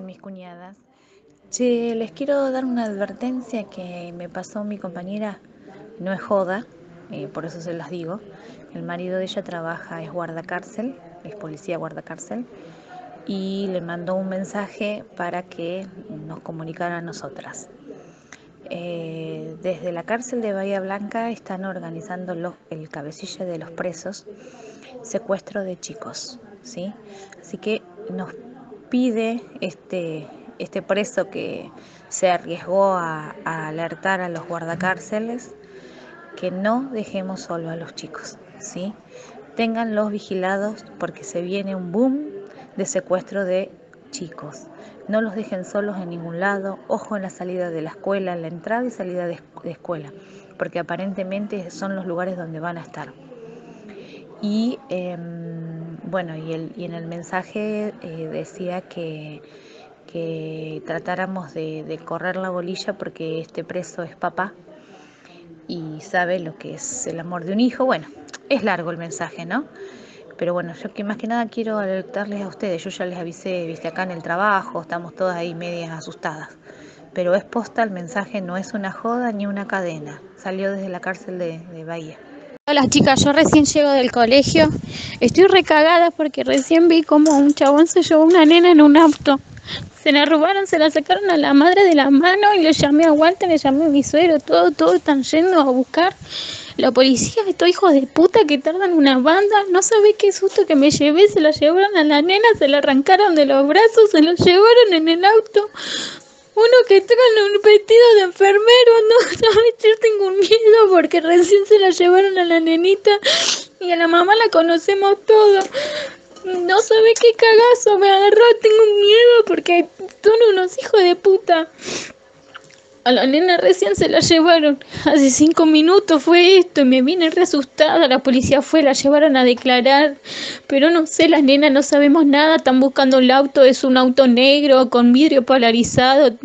mis cuñadas. Les quiero dar una advertencia que me pasó mi compañera, no es joda, eh, por eso se las digo. El marido de ella trabaja, es guardacárcel, es policía guardacárcel, y le mandó un mensaje para que nos comunicara a nosotras. Eh, desde la cárcel de Bahía Blanca están organizando el cabecilla de los presos secuestro de chicos, ¿sí? Así que nos pide este, este preso que se arriesgó a, alertar a los guardacárceles que no dejemos solo a los chicos, ¿sí? Ténganlos vigilados porque se viene un boom de secuestro de chicos. No los dejen solos en ningún lado. Ojo en la salida de la escuela, en la entrada y salida de, escuela, porque aparentemente son los lugares donde van a estar. Y em, bueno, y, el, y, en el mensaje eh, decía que, tratáramos de, de correr la bolilla porque este preso es papá y sabe lo que es el amor de un hijo. Bueno, es largo el mensaje, ¿no? Pero bueno, yo que más que nada quiero alertarles a ustedes. Yo ya les avisé, viste, acá en el trabajo, estamos todas ahí medias asustadas. Pero es posta el mensaje, no es una joda ni una cadena. Salió desde la cárcel de, de Bahía. Hola chicas, yo recién llego del colegio. Estoy recagada porque recién vi como un chabón se llevó una nena en un auto. Se la robaron, se la sacaron a la madre de la mano y le llamé a Walter, le llamé a mi suegro, todo, todo están yendo a buscar. La policía, estos hijos de puta que tardan una banda, no sabe qué susto que me llevé, se la llevaron a la nena, se la arrancaron de los brazos, se la llevaron en el auto. Uno que trae un vestido de enfermero, no, yo tengo un miedo porque recién se la llevaron a la nenita y a la mamá la conocemos todo. No sabe qué cagazo me agarró, tengo un miedo porque son unos hijos de puta. A la nena recién se la llevaron. Hace cinco minutos fue esto y me vine re asustada. La policía fue, la llevaron a declarar. Pero no sé, las nenas no sabemos nada. Están buscando el auto. Es un auto negro con vidrio polarizado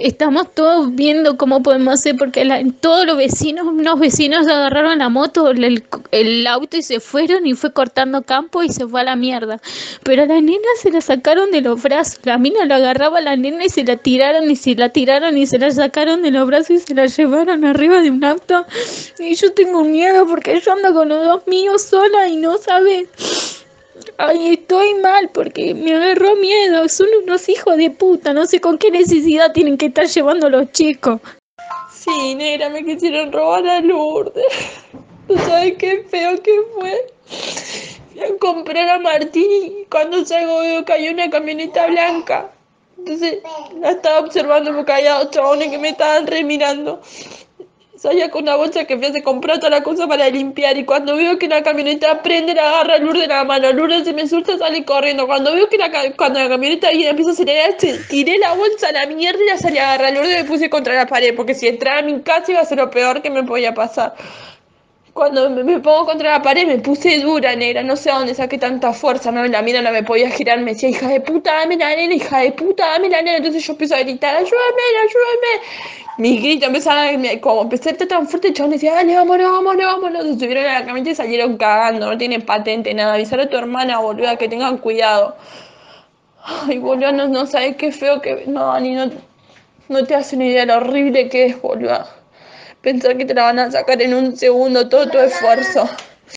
estamos todos viendo cómo podemos hacer porque todos los vecinos, unos vecinos agarraron la moto, el, el, auto y se fueron y fue cortando campo y se fue a la mierda. Pero a la nena se la sacaron de los brazos, la mina lo agarraba a la nena y se la tiraron y se la tiraron y se la sacaron de los brazos y se la llevaron arriba de un auto. Y yo tengo miedo porque yo ando con los dos míos sola y no sabes. Ay, estoy mal porque me agarró miedo. Son unos hijos de puta. No sé con qué necesidad tienen que estar llevando a los chicos. Sí, negra, me quisieron robar a Lourdes. ¿Tú sabes qué feo que fue? Fui a comprar a Martín y cuando salgo veo que hay una camioneta blanca. Entonces la estaba observando porque había dos chabones que me estaban remirando salía con una bolsa que fui a comprar toda la cosa para limpiar y cuando veo que la camioneta prende, la agarra Lourdes de la mano, Lourdes se me asusta, sale corriendo. Cuando veo que la, cuando la camioneta empieza a acelerar, tiré la bolsa a la mierda y la salí a agarrar Lourdes me puse contra la pared, porque si entraba a mi casa iba a ser lo peor que me podía pasar. Cuando me, pongo contra la pared me puse dura, negra, no sé a dónde saqué tanta fuerza, no, la mira no me podía girar, me decía, hija de puta, dame la nena, hija de puta, dame la nena, entonces yo empiezo a gritar, ayúdame, ayúdame, mi grito empezaba, como empecé a estar tan fuerte, el chabón decía, dale, vámonos, vámonos, vámonos. Se subieron a la camioneta y salieron cagando, no tienen patente, nada. Avisar a tu hermana, boluda, que tengan cuidado. Ay, boluda, no, sabes qué feo que. No, ni no, no te hace una idea de lo horrible que es, boluda. Pensar que te la van a sacar en un segundo todo tu esfuerzo.